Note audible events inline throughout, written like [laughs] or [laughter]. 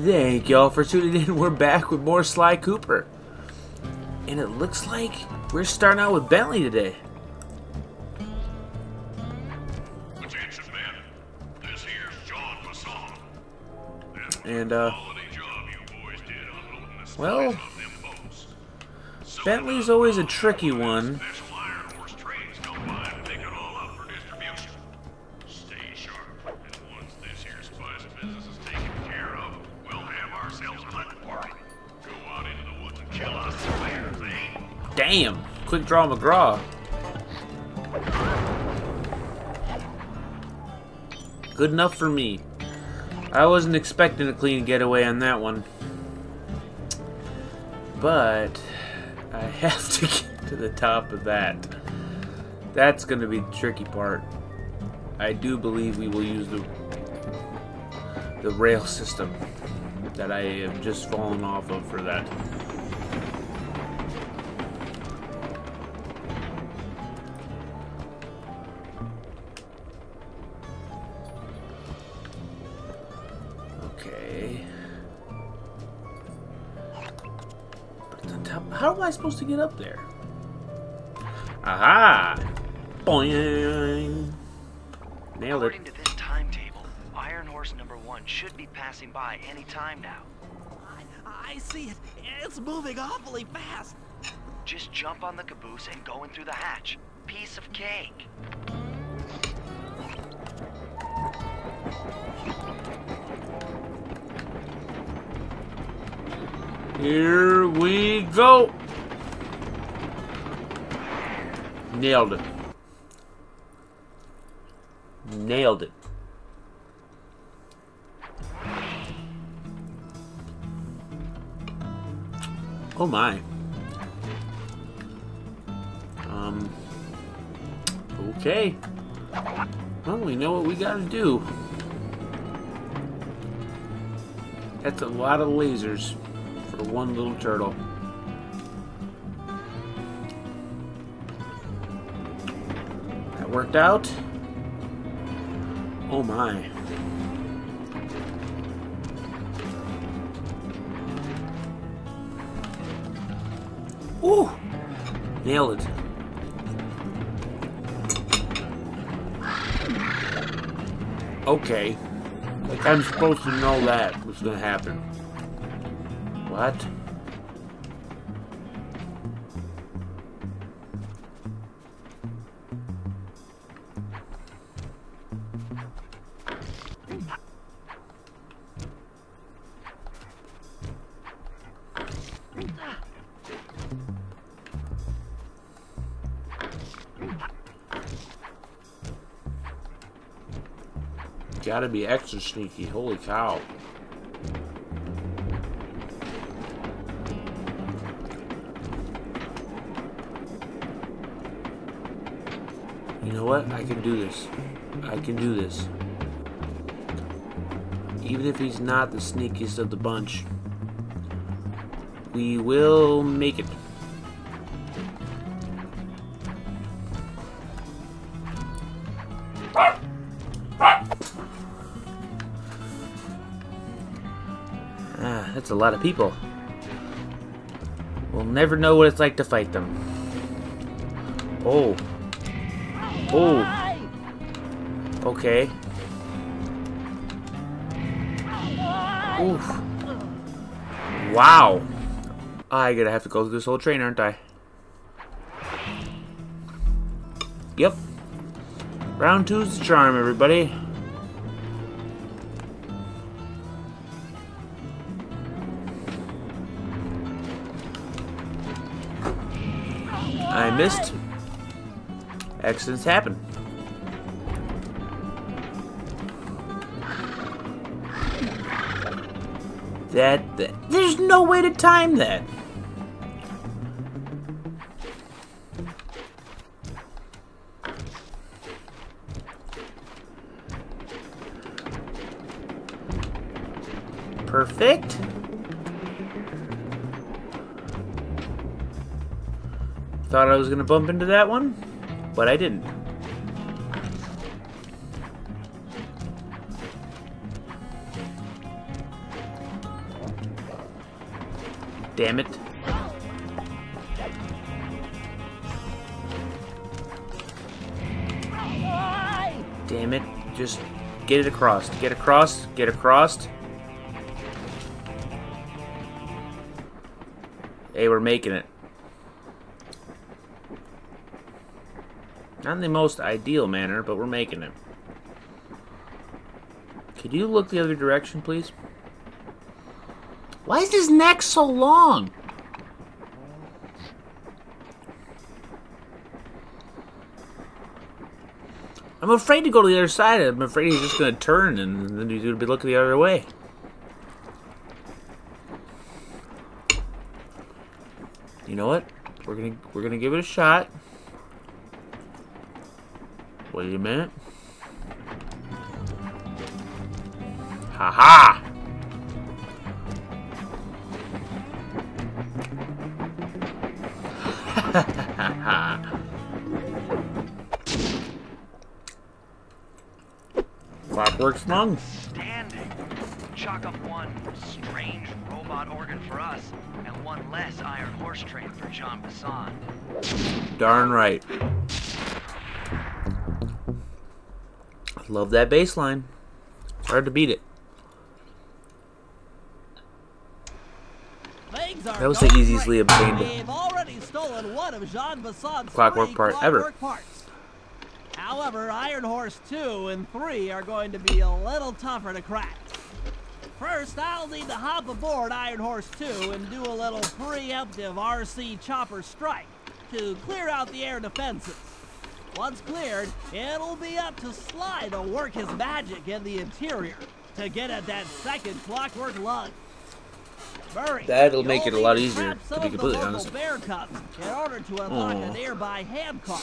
Thank y'all for tuning in. [laughs] We're back with more Sly Cooper. And it looks like we're starting out with Bentley today. Attention, men. This here's Jean Bison. And, uh, job you boys did unloading the Well, them boats. Some Bentley's always a tricky one. Damn! Quick draw McGraw. Good enough for me. I wasn't expecting a clean getaway on that one. But I [laughs] have to get to the top of that. That's going to be the tricky part. I do believe we will use the the rail system that I have just fallen off of for that. But it's on top. How am I supposed to get up there? Aha! Boing! Nailed it. According to this timetable, Iron Horse number one should be passing by any time now. I, I see it. It's moving awfully fast. Just jump on the caboose and go in through the hatch. Piece of cake. Here we go! Nailed it. Nailed it. Oh my. Um. Okay. Well, we know what we gotta do. That's a lot of lasers for one little turtle. That worked out. Oh my. Ooh! Nailed it. Okay. Like I'm supposed to know that was gonna happen. What? Gotta be extra sneaky. Holy cow. What? I can do this. I can do this. Even if he's not the sneakiest of the bunch, we will make it. Ah, that's a lot of people. We'll never know what it's like to fight them. Oh. Oh. Okay. Oof. Wow. I gotta have to go through this whole train, aren't I? Yep. Round two's the charm, everybody. I missed. Accidents happen. That, that there's no way to time that. Perfect. Thought I was gonna bump into that one, but I didn't. Damn it. Damn it. Just get it across. Get across. Get across. Hey, we're making it. Not in the most ideal manner, but we're making it. Could you look the other direction, please? Why is his neck so long? I'm afraid to go to the other side. I'm afraid he's just going to turn and then he's going to be looking the other way. You know what? We're gonna we're gonna give it a shot. Wait a minute. Ha ha! [laughs] Clockwork's lung. Standing. Chalk up one strange robot organ for us, and one less Iron Horse train for Jean Bison. Darn right. Love that bass line. It's hard to beat it. That was the easiest obtained We've already stolen one of Jean Bison's Clockwork part ever. parts. However, Iron Horse 2 and 3 are going to be a little tougher to crack. First, I'll need to hop aboard Iron Horse 2 and do a little preemptive RC chopper strike to clear out the air defenses. Once cleared, it'll be up to Sly to work his magic in the interior to get at that second clockwork lung. Murray, That'll make it a lot easier, to be completely honest. bear cubs in order to unlock Aw. a nearby hand car.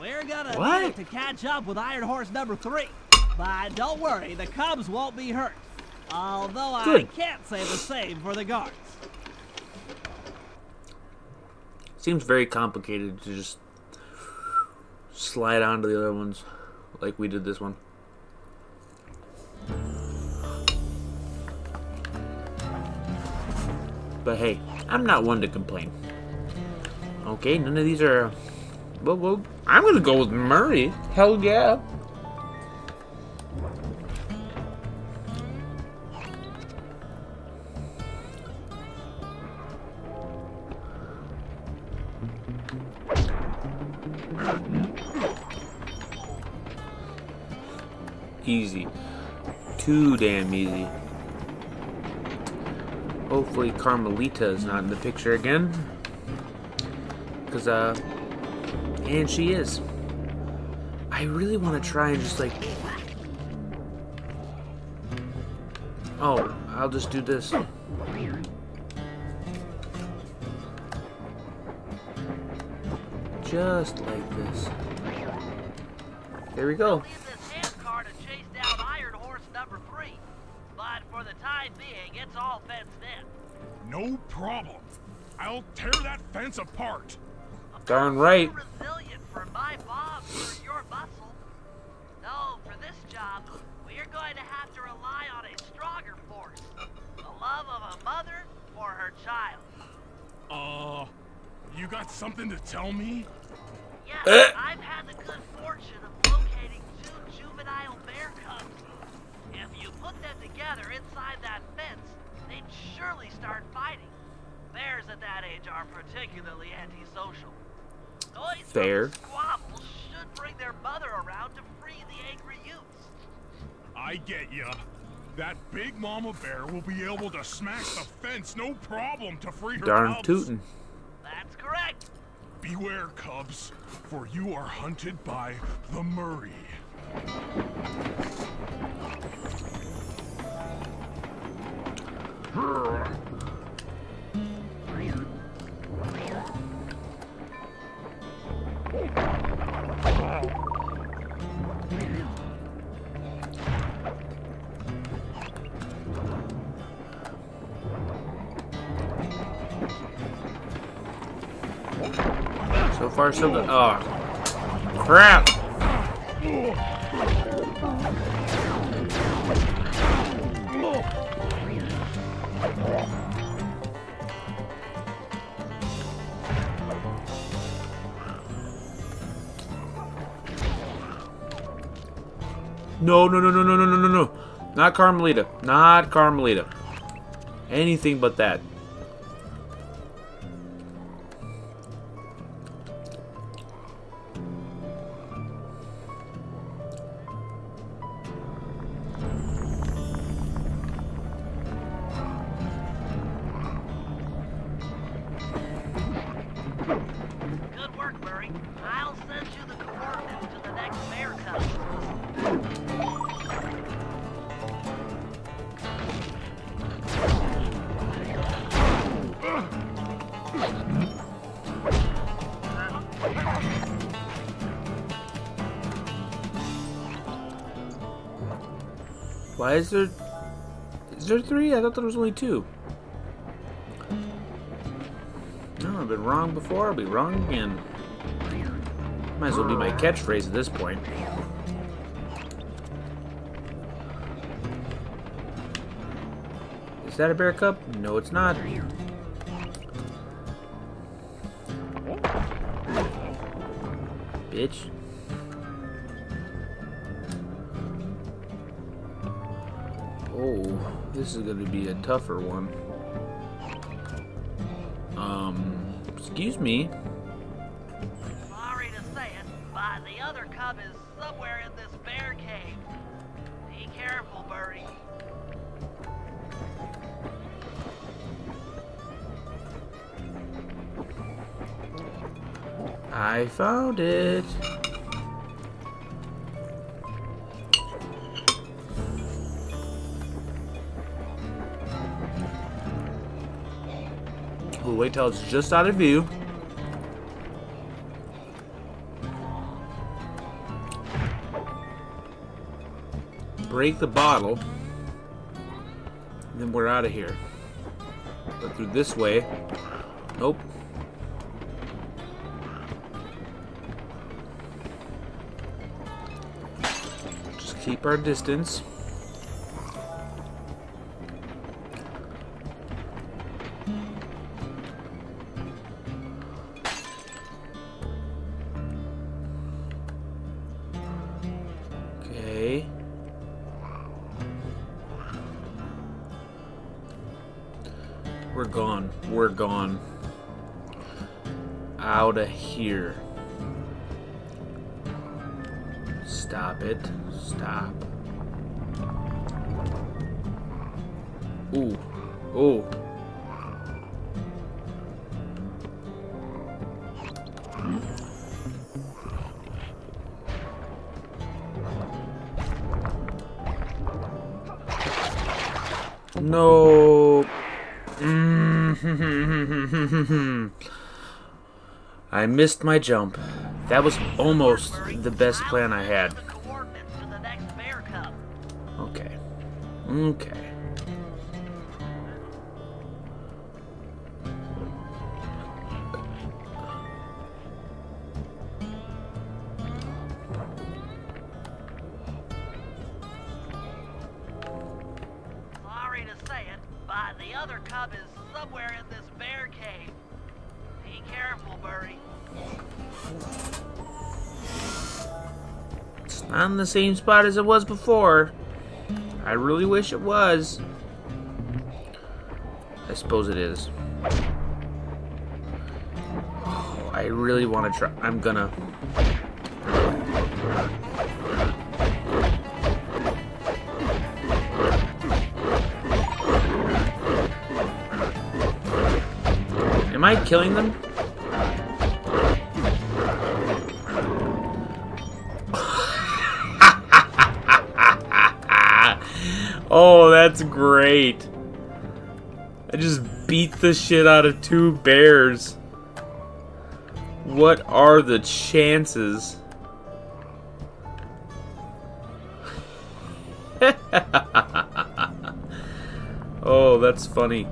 We're gonna What? need to catch up with Iron Horse number three. But don't worry, the Cubs won't be hurt. Although I can't say the same for the guards. Seems very complicated to just slide onto the other ones like we did this one. But hey, I'm not one to complain. Okay, none of these are. Well, well, I'm gonna go with Murray. Hell yeah. Easy. Too damn easy. Hopefully Carmelita is not in the picture again. Because, uh, and she is. I really want to try and just like. Oh, I'll just do this. Just like this. There we go. I'll tear that fence apart. Darn right. resilient for my bombs or your muscle. No, for this job, we're going to have to rely on a stronger force. The love of a mother for her child. Uh, you got something to tell me? Yes, Eh. I've had the good fortune of locating two juvenile bear cubs. If you put them together inside that fence, they'd surely start fighting. Bears at that age are particularly antisocial. Noise Fair. squabbles should bring their mother around to free the angry youths. I get ya. That big mama bear will be able to smash the fence no problem to free her Darn cubs. tootin'. That's correct. Beware, cubs, for you are hunted by the Murray. or something? Oh, crap! No, no, no, no, no, no, no, no, no. Not Carmelita. Not Carmelita. Anything but that. I thought there was only two. No, I've been wrong before. I'll be wrong again. Might as well be my catchphrase at this point. Is that a bear cup? No, it's not. Bitch. This is going to be a tougher one. Um, excuse me. Sorry to say it, but the other cub is somewhere in this bear cave. Be careful, Murray. I found it. Wait till it's just out of view. Break the bottle. Then we're out of here. Go through this way. Nope. Just keep our distance. Out of here. Stop it. Stop. Ooh. Ooh. No. Mm. I missed my jump. That was almost the best plan I had. The coordinates to the next bear cub. Okay. Okay. The same spot as it was before. I really wish it was. I suppose it is. Oh, I really want to try. I'm gonna. Am I killing them? That's great. I just beat the shit out of two bears. What are the chances? [laughs] oh, that's funny.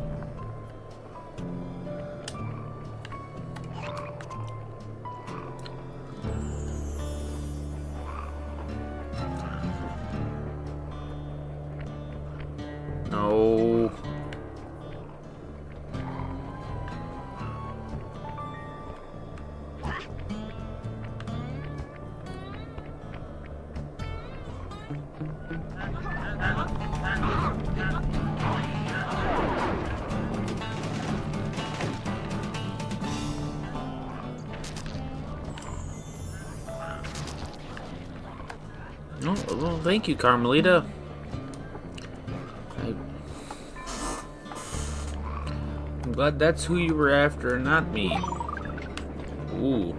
Oh, well, thank you, Carmelita. I... I'm glad that's who you were after, not me. Ooh.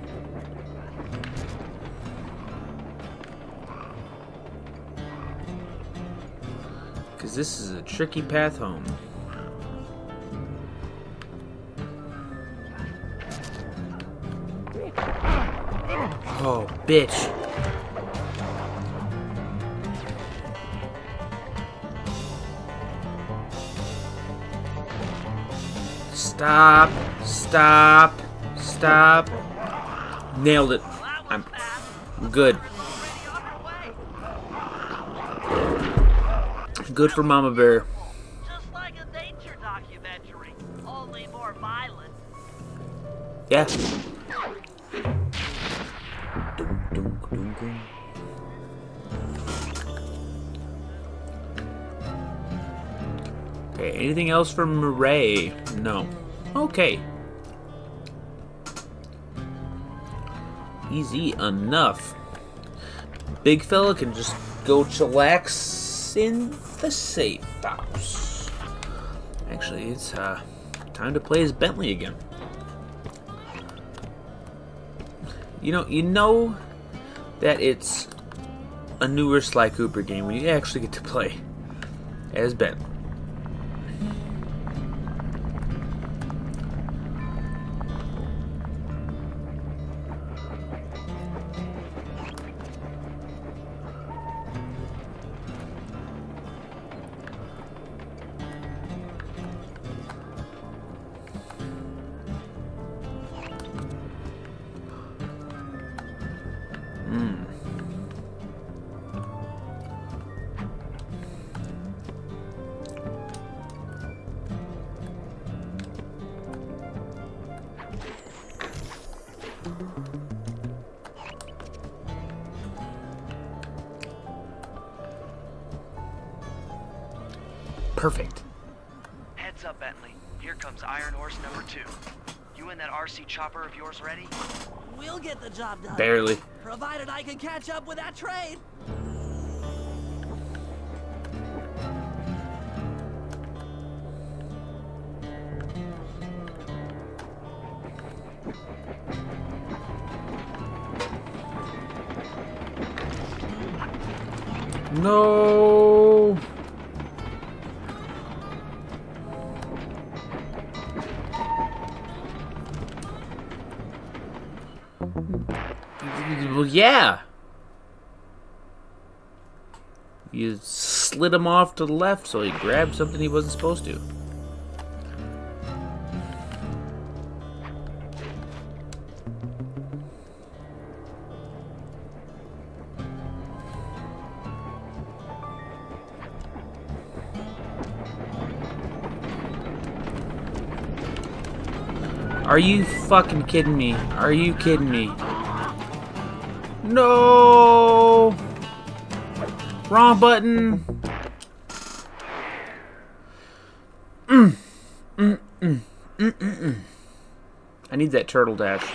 Because this is a tricky path home. Oh, bitch. Stop. Stop. Stop. Nailed it. I'm good. Good for Mama Bear. Just like a nature documentary, only more violent. Yeah. Okay, anything else from Ray? No. Okay. Easy enough. Big fella can just go chillax in the safe house. Actually, it's uh, time to play as Bentley again. You know, you know that it's a newer Sly Cooper game when you actually get to play as Ben. No. Well, yeah. You slid him off to the left so he grabbed something he wasn't supposed to. Are you fucking kidding me? Are you kidding me? No! Wrong button. Mm. Mm, mm, mm, mm, mm. I need that turtle dash.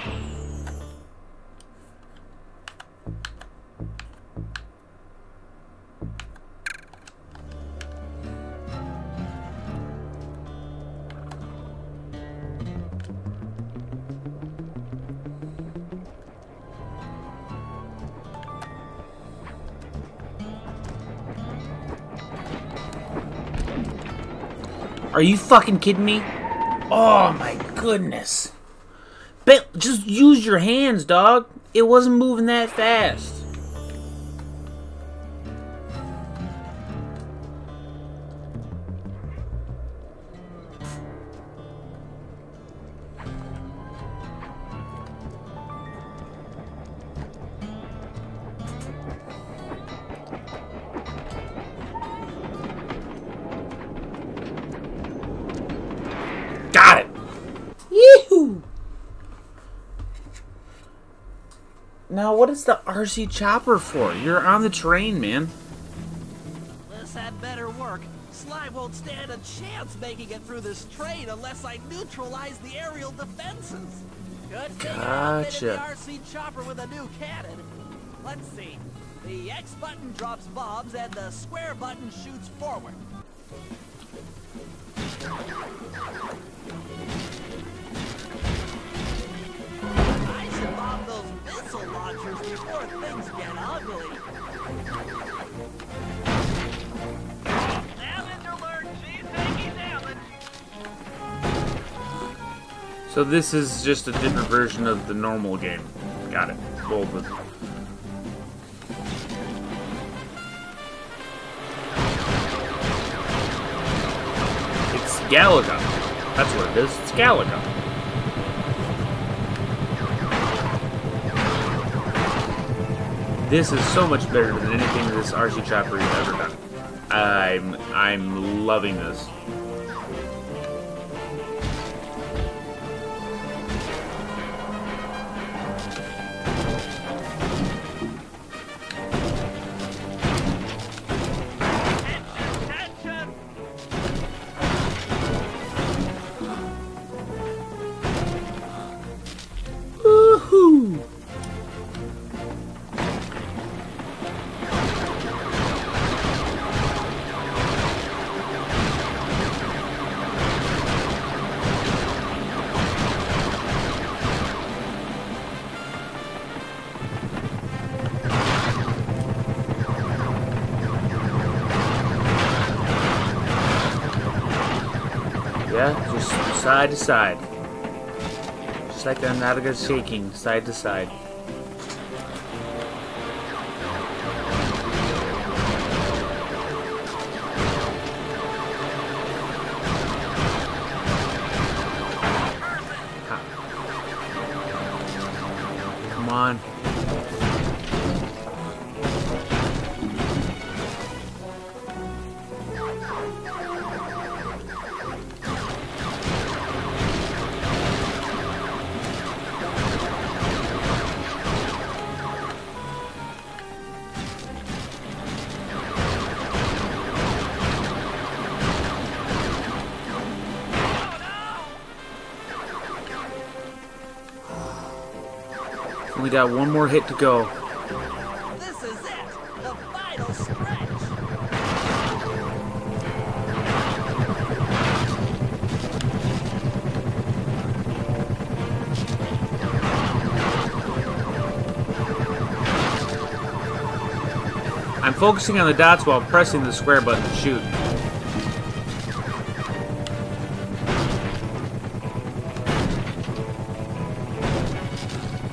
Are you fucking kidding me? Oh my goodness. Bet just use your hands, dog. It wasn't moving that fast. What is the RC chopper for? You're on the train, man. This had better work. Sly won't stand a chance making it through this train unless I neutralize the aerial defenses. Good thing I the. RC chopper with a new cannon. Let's see. The X button drops bombs and the square button shoots forward. So this is just a different version of the normal game. Got it. It's Galaga. That's what it is. It's Galaga. This is so much better than anything this RC Chopper has ever done. I'm I'm loving this. Side to side. Just like the Nadaga shaking, side to side. Got one more hit to go. This is it! The final stretch! I'm focusing on the dots while pressing the square button to shoot.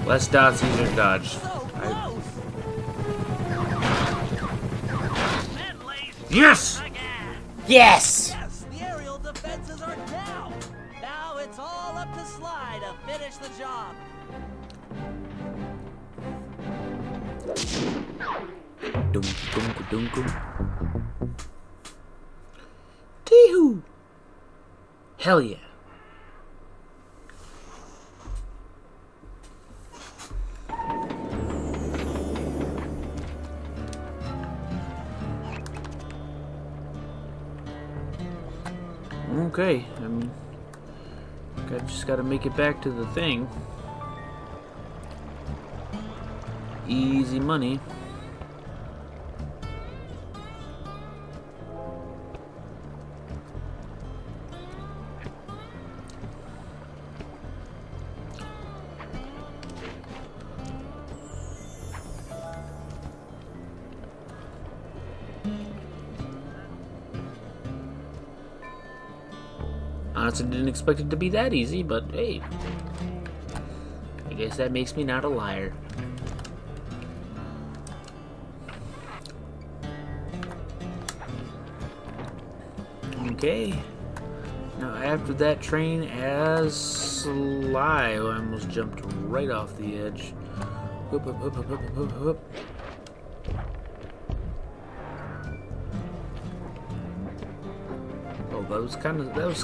Less dots, easier dodge. So I- close! Yes! Yes! Yes, the aerial defenses are down! Now it's all up to Sly to finish the job. Dunku dunku dunku. Tee-hoo! Hell yeah. Okay, I'm. I just gotta make it back to the thing. Easy money. Honestly, didn't expect it to be that easy, but hey. I guess that makes me not a liar. Okay. Now, after that train, as Sly, oh, I almost jumped right off the edge. Whoop, whoop, whoop, whoop, whoop, whoop, whoop. Oh, that was kind of, that was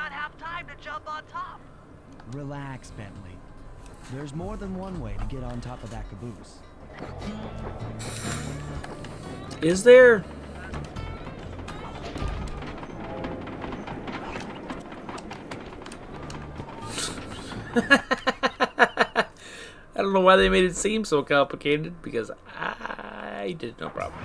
than one way to get on top of that caboose. Is there? [laughs] I don't know why they made it seem so complicated because I did no problem.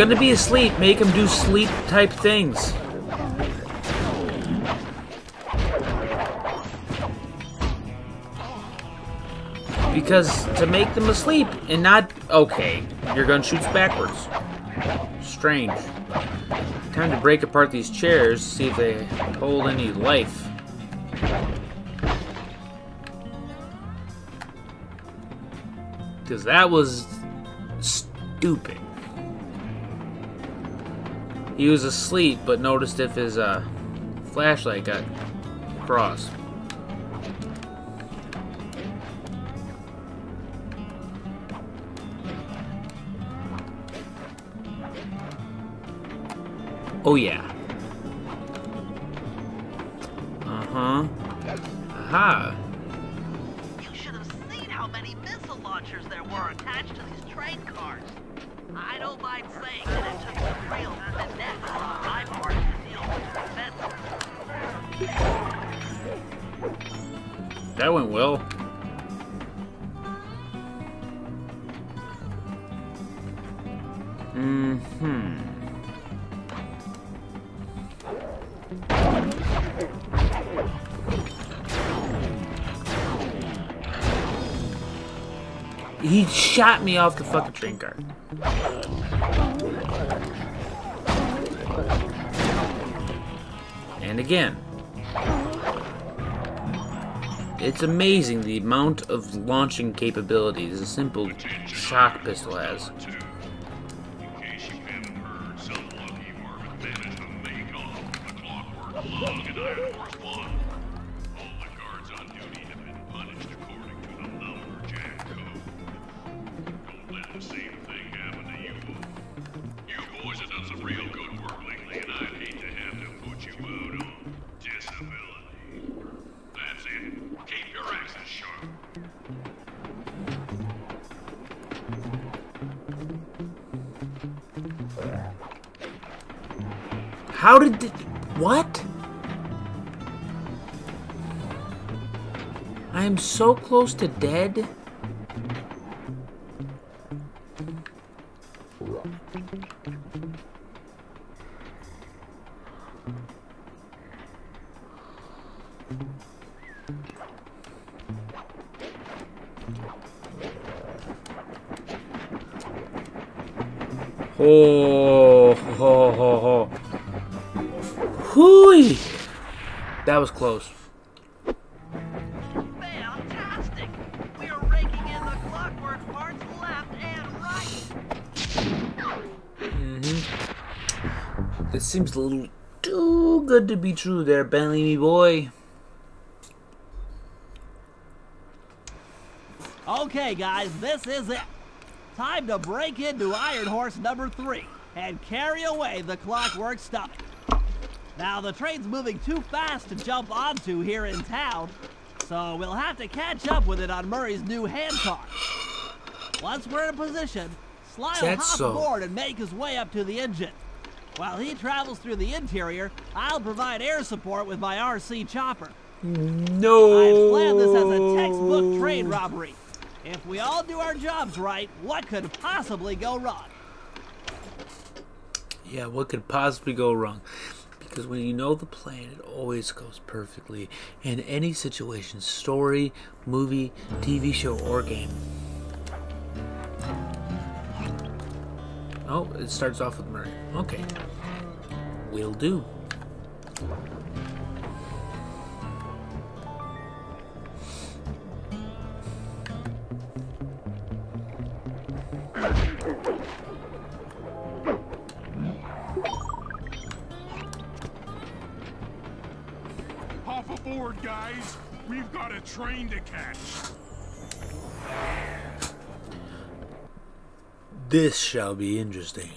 Gonna be asleep, make him do sleep type things. Because to make them asleep and not. Okay, your gun shoots backwards. Strange. Time to break apart these chairs, see if they hold any life. Because that was stupid. He was asleep, but noticed if his uh, flashlight got crossed. Oh yeah. Uh-huh. Aha. You should have seen how many missile launchers there were attached to these train cars. I don't mind saying that it took some real That went well. Hmm. He shot me off the fucking train car. And again. It's amazing the amount of launching capabilities a simple shock pistol has. How did what? I am so close to dead. Was close. Fantastic! We are raking in the clockwork parts left and right. Mm-hmm. This seems a little too good to be true there, Bentley, me boy. Okay, guys, this is it. Time to break into Iron Horse number three and carry away the clockwork stuff. Now, the train's moving too fast to jump onto here in town, so we'll have to catch up with it on Murray's new handcar. Once we're in position, Sly will hop so. aboard and make his way up to the engine. While he travels through the interior, I'll provide air support with my RC chopper. No. I've planned this as a textbook train robbery. If we all do our jobs right, what could possibly go wrong? Yeah, what could possibly go wrong? Because when you know the plan, it always goes perfectly in any situation story, movie, TV show, or game. Oh, it starts off with Murray. Okay. Will do. Hop aboard, guys. We've got a train to catch. This shall be interesting.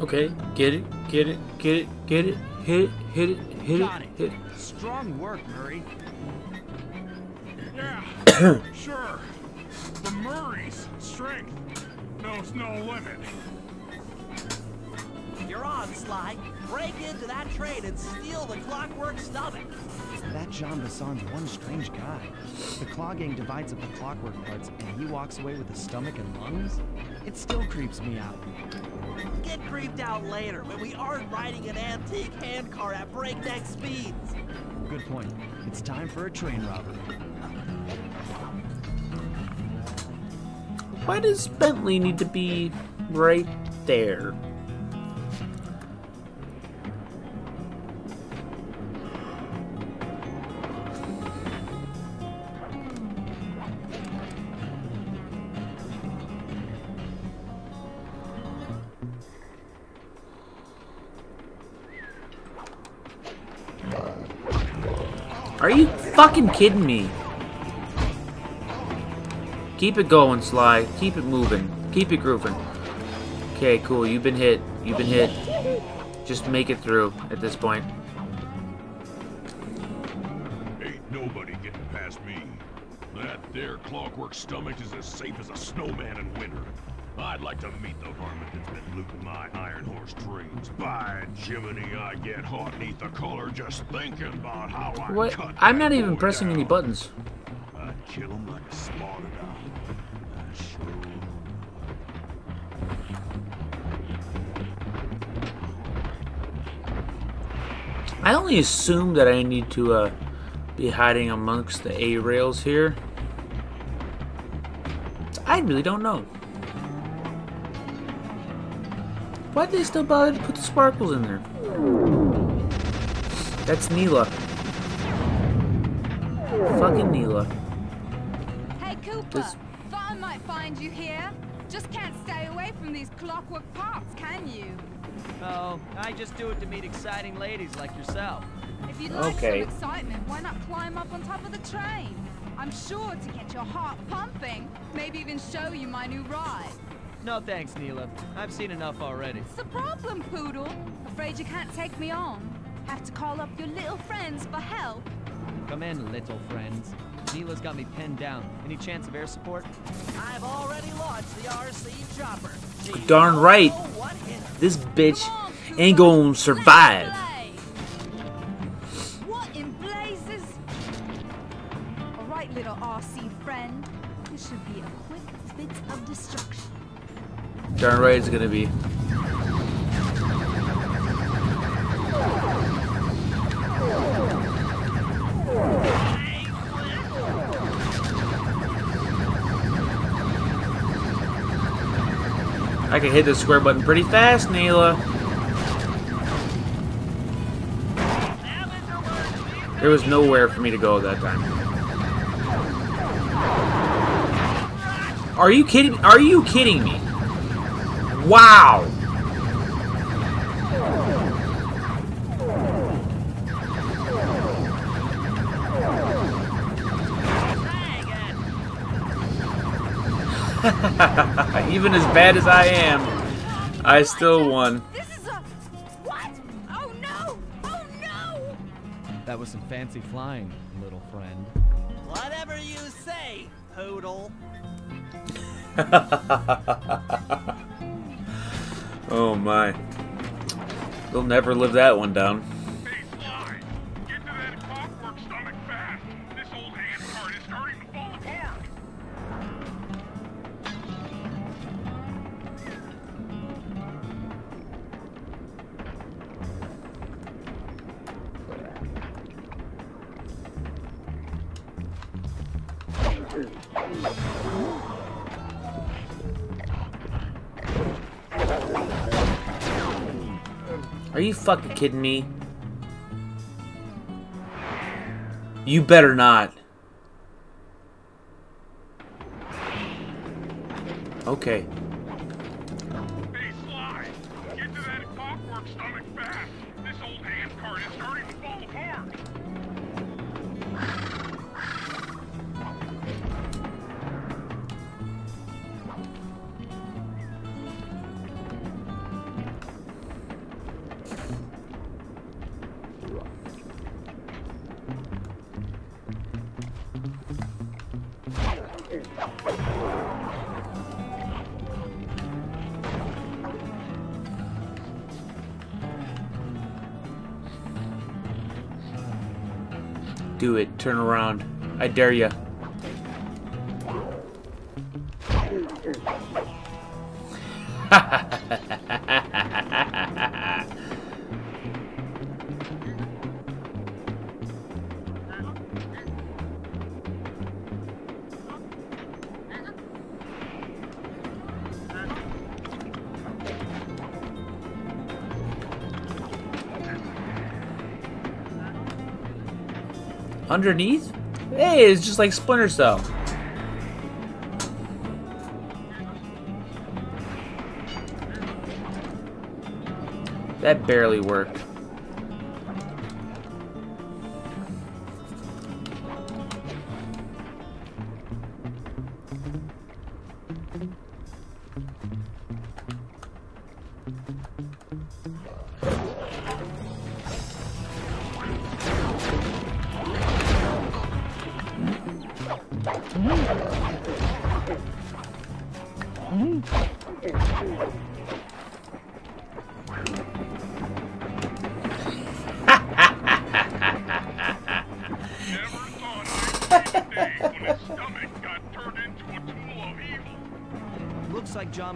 Okay, get it, get it, get it, get it, hit it, hit it, hit it, it. hit it. Strong work, Murray. Yeah, [coughs] sure. The Murray's strength knows no limit. You're on, Sly. Break into that train and steal the clockwork stomach. That Jean Bison's one strange guy. The Claw Gang divides up the clockwork parts, and he walks away with the stomach and lungs? It still creeps me out. Get creeped out later when we aren't riding an antique handcar at breakneck speeds. Good point. It's time for a train robbery. Why does Bentley need to be right there? Are you fucking kidding me? Keep it going, Sly. Keep it moving. Keep it grooving. Okay, cool. You've been hit. You've been hit. Just make it through at this point. Ain't nobody getting past me. That there clockwork stomach is as safe as a snowman in winter. I'd like to meet the varmint that's been looting my Iron Horse trains. By Jiminy, I get hot neath the collar just thinking about how I What? cut I'm not even pressing any buttons. I'd kill him like a slaughter dog. I sure. I only assume that I need to uh, be hiding amongst the A rails here. I really don't know. Why did they still bother to put the sparkles in there? That's Neela. Fucking Neela. Hey Cooper, This- thought I might find you here. Just can't stay away from these clockwork parts, can you? Oh, I just do it to meet exciting ladies like yourself. If you'd like Okay. some excitement, why not climb up on top of the train? I'm sure to get your heart pumping, maybe even show you my new ride. No thanks, Neela. I've seen enough already. What's the problem, Poodle? Afraid you can't take me on? Have to call up your little friends for help? Come in, little friends. Neela's got me pinned down. Any chance of air support? I've already launched the RC chopper. Do you Darn right. know what hit her? This bitch on, ain't gonna survive. What in blazes? All right, little RC friend. This should be a quick bit of destruction. Darn right it's gonna be. I can hit the square button pretty fast, Neela. There was nowhere for me to go that time. Are you kidding? Are you kidding me? Wow. [laughs] Even as bad as I am, I still won. This is a what? Oh no! Oh no! That was some fancy flying, little friend. Whatever you say, Poodle. [laughs] oh my. They'll never live that one down. Fucking kidding me? You better not. Okay. Do it. Turn around. I dare ya. Underneath? Hey, it's just like Splinter Cell. That barely worked.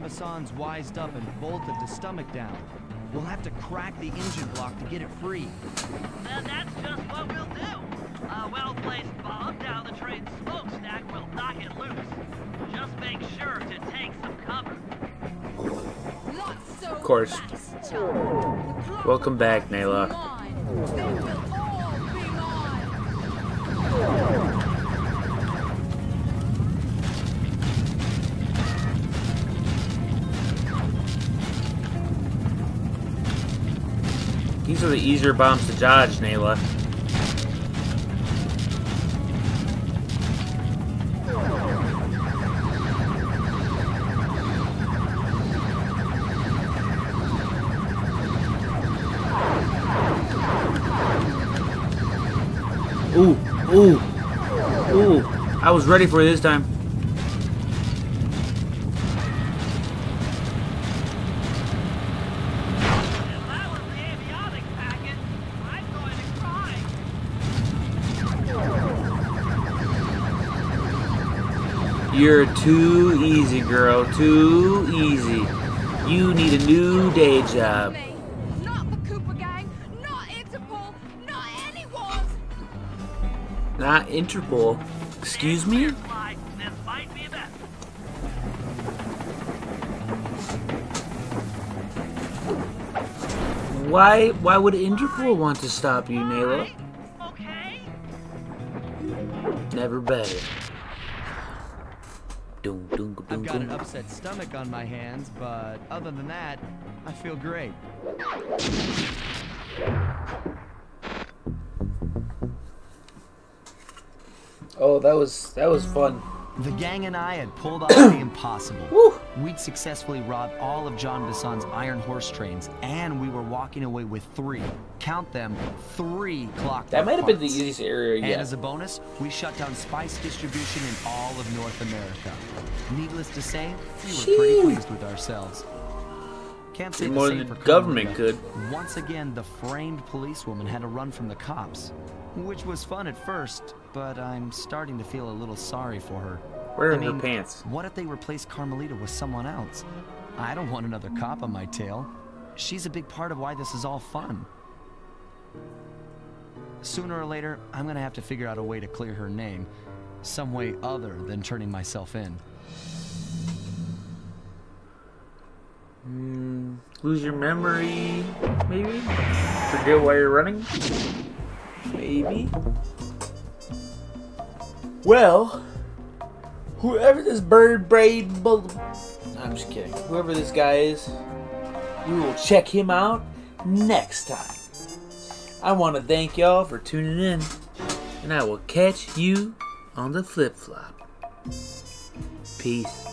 Looks like wised up and bolted the stomach down. We'll have to crack the engine block to get it free. Then that's just what we'll do. A well-placed bomb down the train's smokestack will knock it loose. Just make sure to take some cover. Not so Of course. fast, John. The clock Welcome back, is Neyla. These are the easier bombs to dodge, Neyla. Ooh, ooh, ooh. I was ready for it this time. You're too easy, girl. Too easy. You need a new day job. Me. Not the Cooper Gang. Not Interpol. Not anyone. Not Interpol. Excuse me? Here, Sly, This might be best. Why why would Interpol want to stop you, Neyla? Okay? Never better. I've got an upset stomach on my hands, but other than that, I feel great. Oh, that was that was fun. The gang and I had pulled off the [coughs] impossible. Woo! We'd successfully robbed all of Jean Bison's iron horse trains, and we were walking away with three. Count them, three clockwork That might have been the easiest area yet. And as a bonus, we shut down spice distribution in all of North America. Needless to say, we were pretty pleased with ourselves. Can't say the More same than for the government could. Once again, the framed policewoman had to run from the cops, which was fun at first, but I'm starting to feel a little sorry for her. Where are I her pants? What if they replace Carmelita with someone else? I don't want another cop on my tail. She's a big part of why this is all fun. Sooner or later, I'm gonna have to figure out a way to clear her name. Some way other than turning myself in. Mm, lose your memory, maybe? Forget why you're running? Maybe. Well, whoever this bird brain. bul- I'm just kidding. Whoever this guy is, we will check him out next time. I want to thank y'all for tuning in, and I will catch you on the flip flop. Peace.